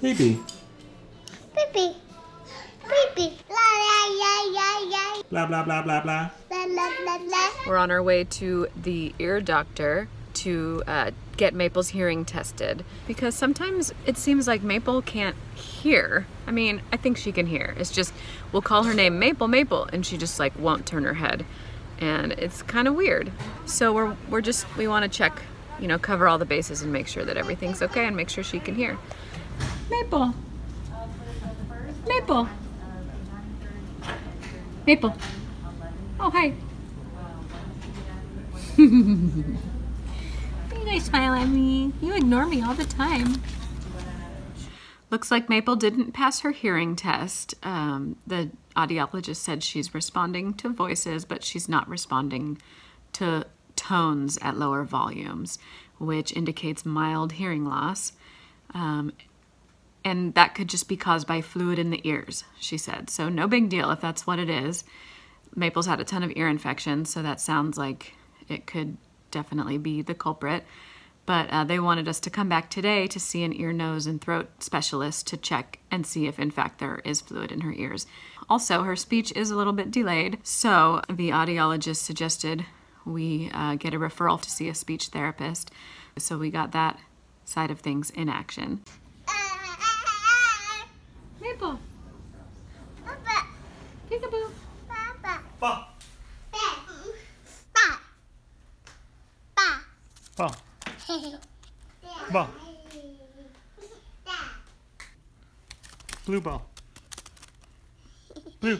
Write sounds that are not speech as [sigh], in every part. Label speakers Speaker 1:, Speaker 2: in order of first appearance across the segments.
Speaker 1: Baby.
Speaker 2: Baby. Baby. La la la la la.
Speaker 1: Blah, blah, blah, blah, blah.
Speaker 2: La la la la.
Speaker 3: We're on our way to the ear doctor to uh, get Maple's hearing tested because sometimes it seems like Maple can't hear. I mean, I think she can hear. It's just we'll call her name Maple, Maple, and she just like won't turn her head, and it's kind of weird. So we're we're just we want to check, you know, cover all the bases and make sure that everything's okay and make sure she can hear. Maple. Maple. Maple. Oh, hi. [laughs] you guys smile at me. You ignore me all the time. Looks like Maple didn't pass her hearing test. Um, the audiologist said she's responding to voices, but she's not responding to tones at lower volumes, which indicates mild hearing loss. Um, and that could just be caused by fluid in the ears, she said. So, no big deal if that's what it is. Maple's had a ton of ear infections, so that sounds like it could definitely be the culprit. But uh, they wanted us to come back today to see an ear, nose, and throat specialist to check and see if, in fact, there is fluid in her ears. Also, her speech is a little bit delayed, so the audiologist suggested we uh, get a referral to see a speech therapist. So, we got that side of things in action.
Speaker 2: Papa.
Speaker 1: Ba.
Speaker 2: Pa. Pa.
Speaker 1: Ba. Ba. Blue ball. Blue.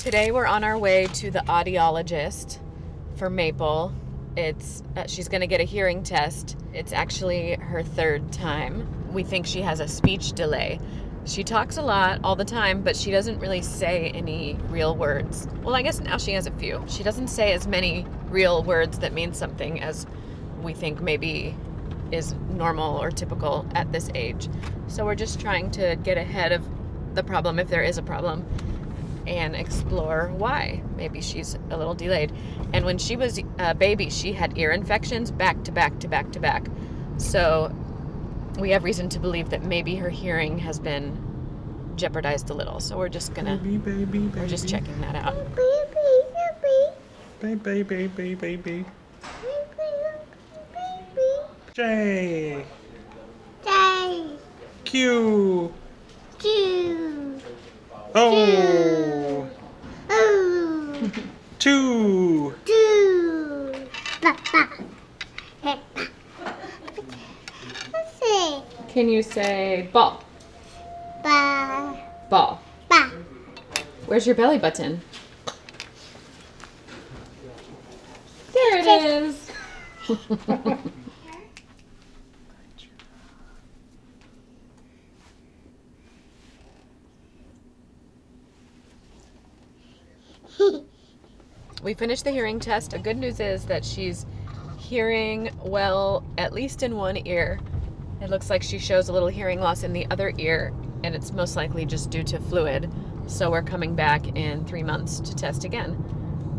Speaker 3: Today we're on our way to the audiologist for Maple. It's uh, she's going to get a hearing test. It's actually her third time. We think she has a speech delay. She talks a lot all the time, but she doesn't really say any real words. Well, I guess now she has a few. She doesn't say as many real words that mean something as we think maybe is normal or typical at this age. So we're just trying to get ahead of the problem if there is a problem and explore why. Maybe she's a little delayed. And when she was a baby, she had ear infections back to back to back to back. So we have reason to believe that maybe her hearing has been jeopardized a little. So we're just gonna
Speaker 1: Baby, baby, baby.
Speaker 3: we're just checking that out.
Speaker 2: Baby. Baby.
Speaker 1: Baby, baby, baby.
Speaker 2: Baby.
Speaker 1: J.
Speaker 2: Day.
Speaker 1: Q.
Speaker 2: Two.
Speaker 1: O.
Speaker 2: Oh.
Speaker 1: Two.
Speaker 2: Two. Pa. Pa. Say.
Speaker 3: Can you say ball?
Speaker 2: Pa.
Speaker 3: Ball.
Speaker 2: Pa.
Speaker 3: Where's your belly button? There it is. [laughs] we finished the hearing test. The good news is that she's hearing well, at least in one ear. It looks like she shows a little hearing loss in the other ear, and it's most likely just due to fluid. So we're coming back in three months to test again.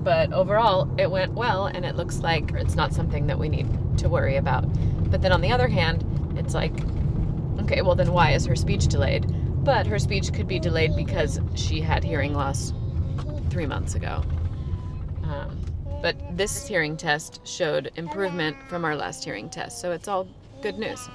Speaker 3: But overall, it went well, and it looks like it's not something that we need to worry about. But then on the other hand, it's like, okay, well, then why is her speech delayed? But her speech could be delayed because she had hearing loss three months ago. Um, but this hearing test showed improvement from our last hearing test, so it's all good news.